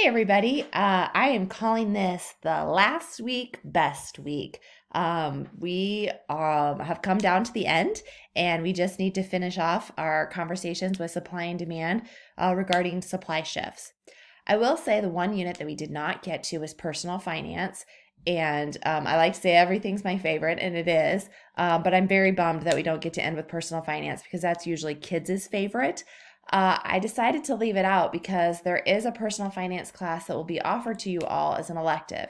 Hey, everybody. Uh, I am calling this the last week best week. Um, we um, have come down to the end, and we just need to finish off our conversations with supply and demand uh, regarding supply shifts. I will say the one unit that we did not get to was personal finance. And um, I like to say everything's my favorite, and it is. Uh, but I'm very bummed that we don't get to end with personal finance because that's usually kids' favorite uh, I decided to leave it out because there is a personal finance class that will be offered to you all as an elective.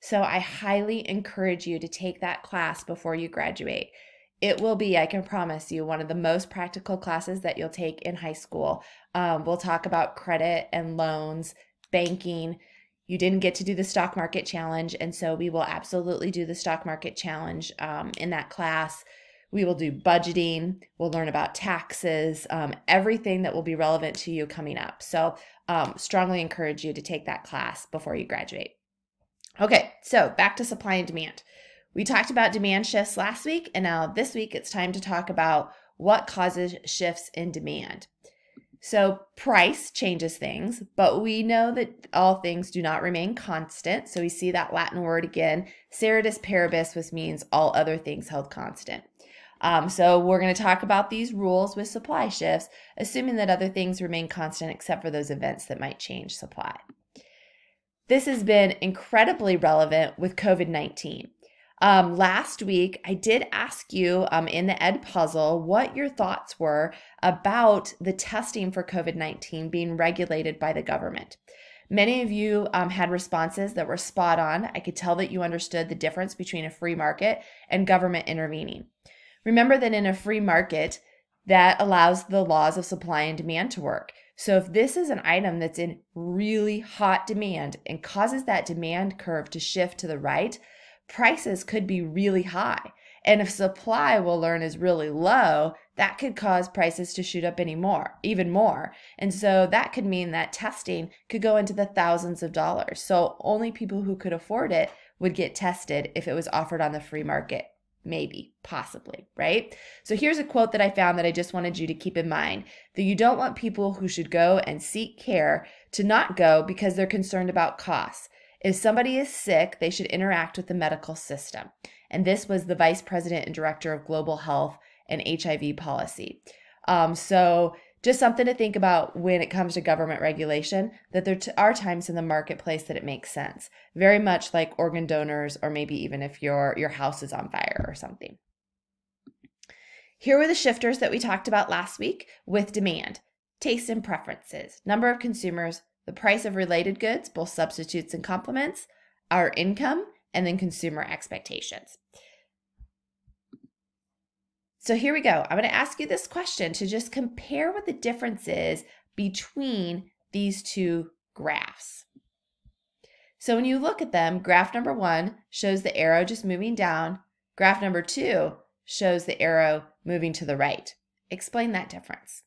So I highly encourage you to take that class before you graduate. It will be, I can promise you, one of the most practical classes that you'll take in high school. Um, we'll talk about credit and loans, banking. You didn't get to do the stock market challenge, and so we will absolutely do the stock market challenge um, in that class. We will do budgeting. We'll learn about taxes, um, everything that will be relevant to you coming up. So, um, strongly encourage you to take that class before you graduate. Okay, so back to supply and demand. We talked about demand shifts last week, and now this week it's time to talk about what causes shifts in demand. So, price changes things, but we know that all things do not remain constant. So, we see that Latin word again, ceteris paribus, which means all other things held constant. Um, so we're going to talk about these rules with supply shifts, assuming that other things remain constant except for those events that might change supply. This has been incredibly relevant with COVID 19. Um, last week, I did ask you um, in the Ed Puzzle what your thoughts were about the testing for COVID 19 being regulated by the government. Many of you um, had responses that were spot on. I could tell that you understood the difference between a free market and government intervening. Remember that in a free market, that allows the laws of supply and demand to work. So if this is an item that's in really hot demand and causes that demand curve to shift to the right, prices could be really high. And if supply we'll learn is really low, that could cause prices to shoot up any more, even more. And so that could mean that testing could go into the thousands of dollars. So only people who could afford it would get tested if it was offered on the free market. Maybe, possibly, right? So here's a quote that I found that I just wanted you to keep in mind that you don't want people who should go and seek care to not go because they're concerned about costs. If somebody is sick, they should interact with the medical system. And this was the vice president and director of global health and HIV policy. Um, so just something to think about when it comes to government regulation that there are times in the marketplace that it makes sense. Very much like organ donors or maybe even if your your house is on fire or something. Here were the shifters that we talked about last week with demand taste and preferences. Number of consumers the price of related goods both substitutes and complements our income and then consumer expectations so here we go. I'm going to ask you this question to just compare what the difference is between these two graphs. So when you look at them, graph number one shows the arrow just moving down. Graph number two shows the arrow moving to the right. Explain that difference.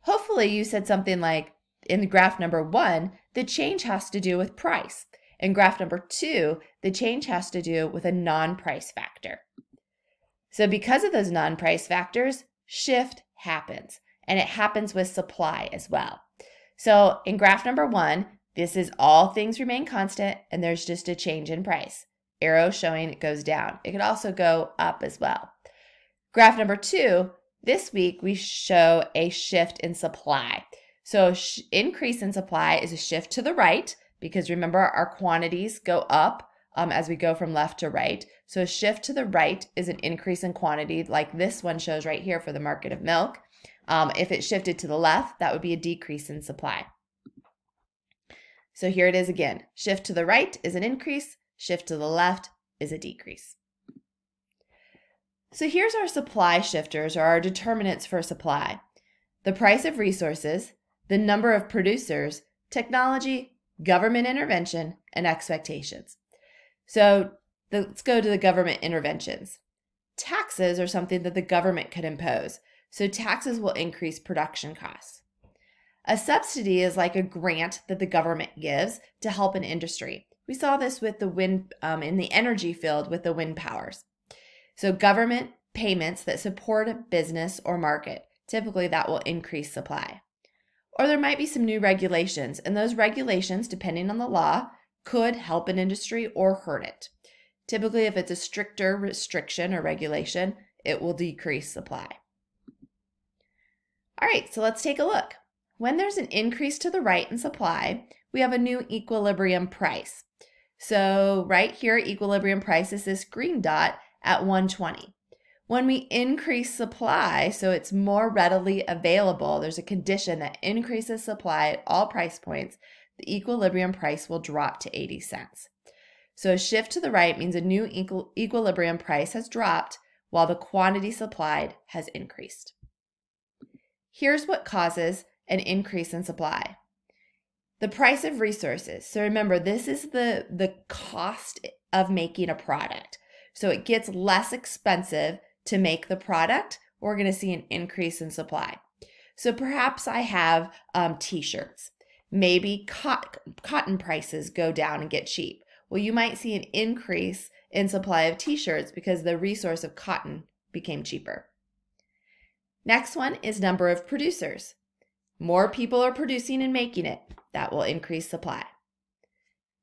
Hopefully you said something like, in graph number one, the change has to do with price. In graph number two, the change has to do with a non-price factor. So, because of those non price factors, shift happens and it happens with supply as well. So, in graph number one, this is all things remain constant and there's just a change in price. Arrow showing it goes down. It could also go up as well. Graph number two, this week we show a shift in supply. So, increase in supply is a shift to the right because remember our quantities go up um, as we go from left to right. So a shift to the right is an increase in quantity, like this one shows right here for the market of milk. Um, if it shifted to the left, that would be a decrease in supply. So here it is again. Shift to the right is an increase, shift to the left is a decrease. So here's our supply shifters or our determinants for supply. The price of resources, the number of producers, technology, government intervention, and expectations. So let's go to the government interventions. Taxes are something that the government could impose. So taxes will increase production costs. A subsidy is like a grant that the government gives to help an industry. We saw this with the wind um, in the energy field with the wind powers. So government payments that support a business or market, typically that will increase supply. Or there might be some new regulations, and those regulations, depending on the law, could help an industry or hurt it. Typically, if it's a stricter restriction or regulation, it will decrease supply. All right, so let's take a look. When there's an increase to the right in supply, we have a new equilibrium price. So right here, equilibrium price is this green dot at 120. When we increase supply, so it's more readily available, there's a condition that increases supply at all price points, the equilibrium price will drop to 80 cents. So a shift to the right means a new equil equilibrium price has dropped while the quantity supplied has increased. Here's what causes an increase in supply. The price of resources. So remember, this is the, the cost of making a product. So it gets less expensive to make the product, we're going to see an increase in supply. So perhaps I have um, t-shirts. Maybe cot cotton prices go down and get cheap. Well, you might see an increase in supply of t-shirts because the resource of cotton became cheaper. Next one is number of producers. More people are producing and making it. That will increase supply.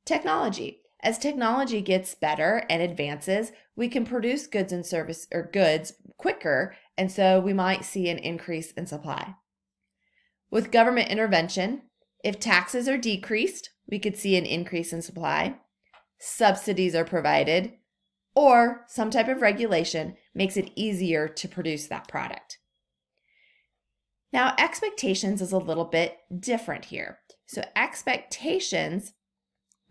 Technology. As technology gets better and advances, we can produce goods and service or goods quicker, and so we might see an increase in supply. With government intervention, if taxes are decreased, we could see an increase in supply. Subsidies are provided, or some type of regulation makes it easier to produce that product. Now, expectations is a little bit different here. So, expectations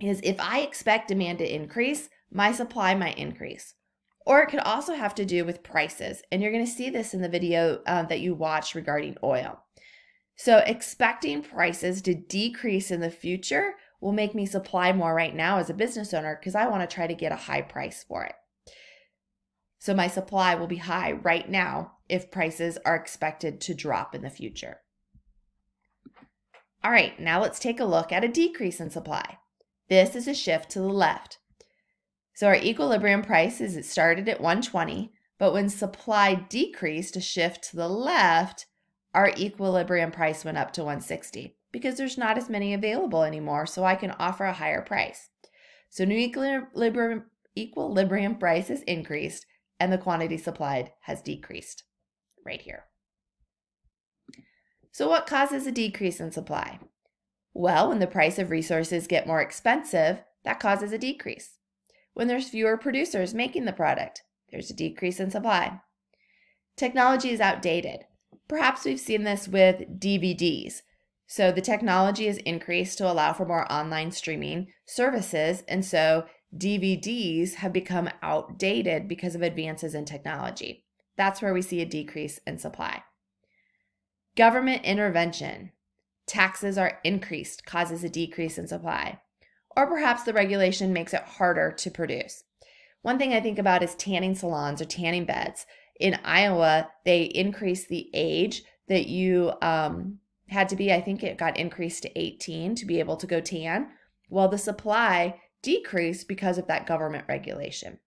is if I expect demand to increase, my supply might increase. Or it could also have to do with prices. And you're going to see this in the video uh, that you watch regarding oil. So expecting prices to decrease in the future will make me supply more right now as a business owner because I want to try to get a high price for it. So my supply will be high right now if prices are expected to drop in the future. All right, now let's take a look at a decrease in supply. This is a shift to the left. So our equilibrium price is it started at 120, but when supply decreased, a shift to the left, our equilibrium price went up to 160 because there's not as many available anymore, so I can offer a higher price. So new equilibrium, equilibrium price is increased and the quantity supplied has decreased right here. So what causes a decrease in supply? Well, when the price of resources get more expensive, that causes a decrease. When there's fewer producers making the product, there's a decrease in supply. Technology is outdated. Perhaps we've seen this with DVDs. So the technology has increased to allow for more online streaming services, and so DVDs have become outdated because of advances in technology. That's where we see a decrease in supply. Government intervention taxes are increased causes a decrease in supply. Or perhaps the regulation makes it harder to produce. One thing I think about is tanning salons or tanning beds. In Iowa, they increased the age that you um, had to be, I think it got increased to 18 to be able to go tan. Well, the supply decreased because of that government regulation.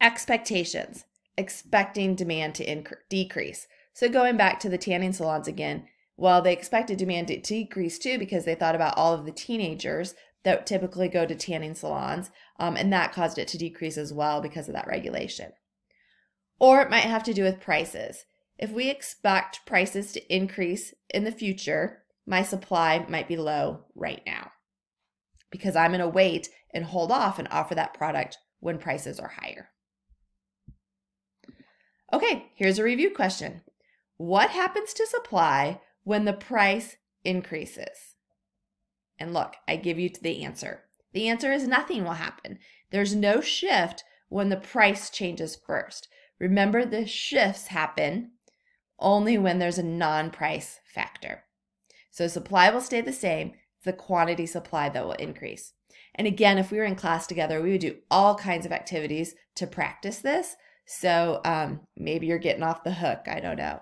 Expectations, expecting demand to decrease. So going back to the tanning salons again, well, they expected demand to decrease too because they thought about all of the teenagers that typically go to tanning salons, um, and that caused it to decrease as well because of that regulation. Or it might have to do with prices. If we expect prices to increase in the future, my supply might be low right now because I'm going to wait and hold off and offer that product when prices are higher. Okay, here's a review question. What happens to supply when the price increases? And look, I give you the answer. The answer is nothing will happen. There's no shift when the price changes first. Remember, the shifts happen only when there's a non price factor. So supply will stay the same, the quantity supply that will increase. And again, if we were in class together, we would do all kinds of activities to practice this. So um, maybe you're getting off the hook. I don't know.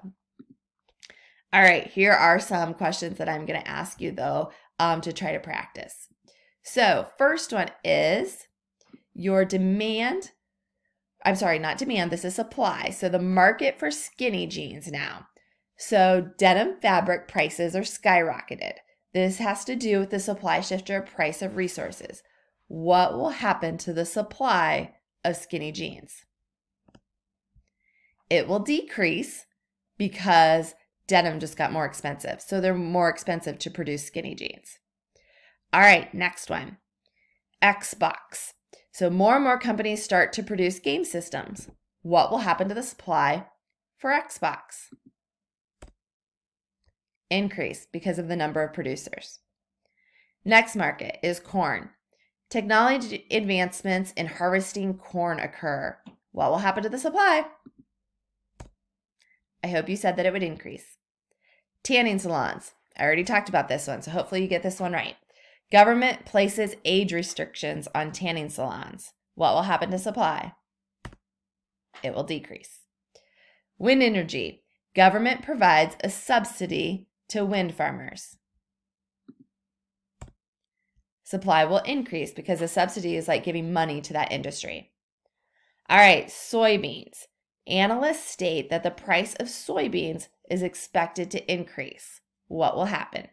All right, here are some questions that I'm going to ask you though um, to try to practice. So, first one is your demand. I'm sorry, not demand, this is supply. So, the market for skinny jeans now. So denim fabric prices are skyrocketed. This has to do with the supply shifter price of resources. What will happen to the supply of skinny jeans? It will decrease because denim just got more expensive. So they're more expensive to produce skinny jeans. All right, next one Xbox. So more and more companies start to produce game systems. What will happen to the supply for Xbox? Increase because of the number of producers. Next market is corn. Technology advancements in harvesting corn occur. What will happen to the supply? I hope you said that it would increase. Tanning salons. I already talked about this one, so hopefully you get this one right. Government places age restrictions on tanning salons. What will happen to supply? It will decrease. Wind energy. Government provides a subsidy to wind farmers. Supply will increase because the subsidy is like giving money to that industry. All right, soybeans. Analysts state that the price of soybeans is expected to increase. What will happen?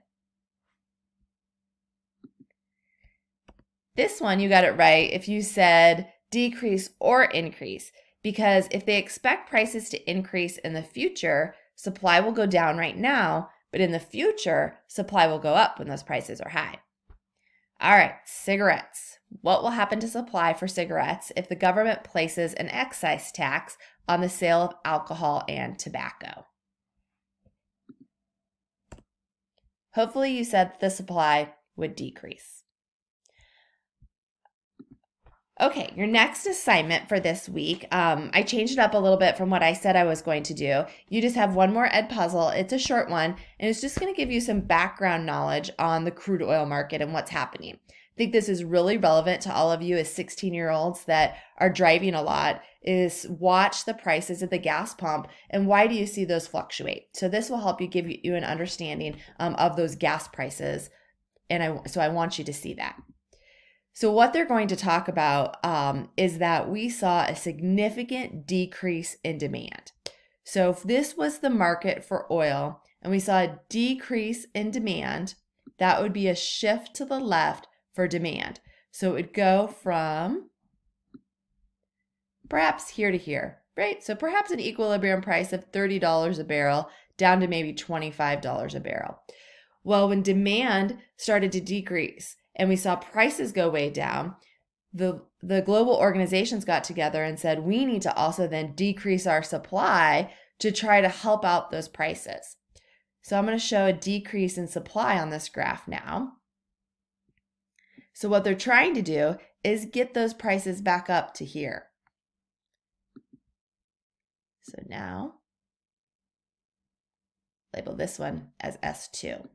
This one, you got it right if you said decrease or increase, because if they expect prices to increase in the future, supply will go down right now, but in the future, supply will go up when those prices are high. All right, cigarettes. What will happen to supply for cigarettes if the government places an excise tax on the sale of alcohol and tobacco? Hopefully, you said the supply would decrease. Okay, your next assignment for this week, um, I changed it up a little bit from what I said I was going to do. You just have one more ed puzzle. It's a short one, and it's just going to give you some background knowledge on the crude oil market and what's happening. I think this is really relevant to all of you as 16 year olds that are driving a lot is watch the prices at the gas pump and why do you see those fluctuate so this will help you give you an understanding um, of those gas prices and I, so i want you to see that so, what they're going to talk about um, is that we saw a significant decrease in demand. So, if this was the market for oil and we saw a decrease in demand, that would be a shift to the left for demand. So, it would go from perhaps here to here, right? So, perhaps an equilibrium price of $30 a barrel down to maybe $25 a barrel. Well, when demand started to decrease, and we saw prices go way down, the the global organizations got together and said we need to also then decrease our supply to try to help out those prices. So I'm going to show a decrease in supply on this graph now. So what they're trying to do is get those prices back up to here. So now label this one as S2.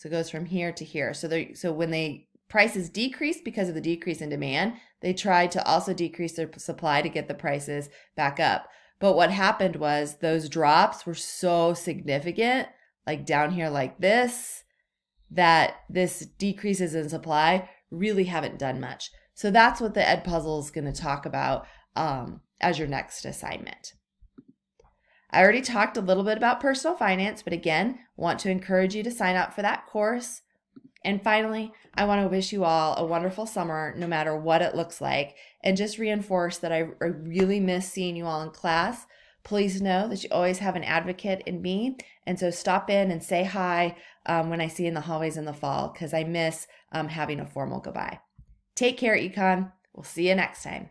So it goes from here to here. So they so when they prices decrease because of the decrease in demand, they tried to also decrease their supply to get the prices back up. But what happened was those drops were so significant, like down here like this, that this decreases in supply really haven't done much. So that's what the Ed Puzzle is going to talk about um, as your next assignment. I already talked a little bit about personal finance, but again, want to encourage you to sign up for that course. And finally, I want to wish you all a wonderful summer, no matter what it looks like, and just reinforce that I, really miss seeing you all in class. Please know that you always have an advocate in me. And so stop in and say hi um, when I see you in the hallways in the fall, because I miss um, having a formal goodbye. Take care, Econ. We'll see you next time.